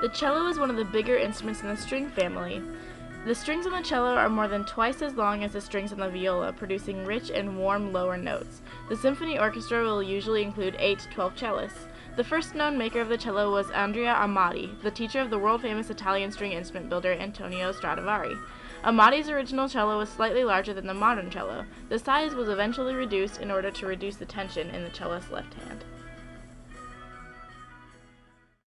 The cello is one of the bigger instruments in the string family. The strings on the cello are more than twice as long as the strings on the viola, producing rich and warm lower notes. The symphony orchestra will usually include 8 to 12 cellists. The first known maker of the cello was Andrea Amati, the teacher of the world famous Italian string instrument builder Antonio Stradivari. Amati's original cello was slightly larger than the modern cello. The size was eventually reduced in order to reduce the tension in the cellist's left hand.